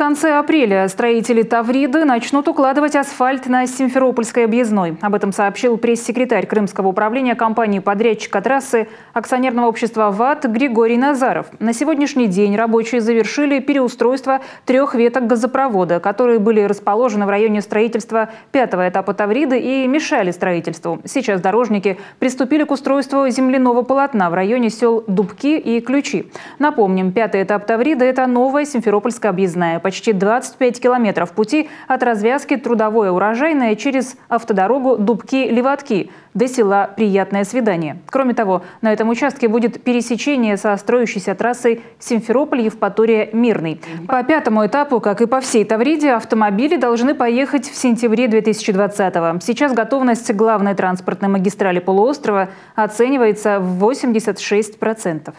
конце апреля строители Тавриды начнут укладывать асфальт на Симферопольской объездной. Об этом сообщил пресс-секретарь Крымского управления компании подрядчика трассы акционерного общества ВАТ Григорий Назаров. На сегодняшний день рабочие завершили переустройство трех веток газопровода, которые были расположены в районе строительства пятого этапа Тавриды и мешали строительству. Сейчас дорожники приступили к устройству земляного полотна в районе сел Дубки и Ключи. Напомним, пятый этап Тавриды – это новая Симферопольская объездная почти 25 километров пути от развязки Трудовое урожайное через автодорогу Дубки-Леватки до села Приятное свидание. Кроме того, на этом участке будет пересечение со строящейся трассой Симферополь-Евпатория-Мирный. По пятому этапу, как и по всей Тавриде, автомобили должны поехать в сентябре 2020-го. Сейчас готовность главной транспортной магистрали полуострова оценивается в 86%.